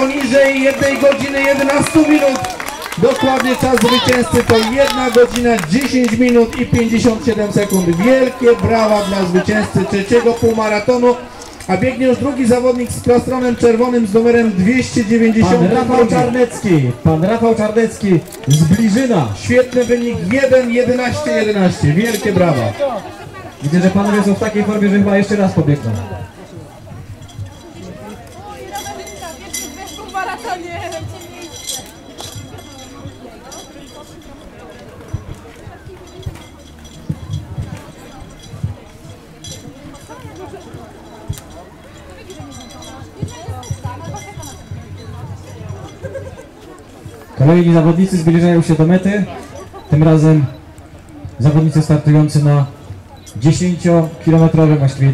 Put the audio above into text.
poniżej 1 godziny 11 minut. Dokładnie czas zwycięzcy to 1 godzina 10 minut i 57 sekund. Wielkie brawa dla zwycięzcy trzeciego półmaratonu. A biegnie już drugi zawodnik z plastronem czerwonym z numerem Pan 292. Rafał Czarnecki, pan Rafał Czarnecki z Bliżyna. Świetny wynik 1.11.11. Wielkie brawa. Widzę, że panowie są w takiej formie, że chyba jeszcze raz pobiegną. Wiesz, w Kolejni zawodnicy zbliżają się do mety. Tym razem zawodnicy startujący na 10-kilometrowym, właściwie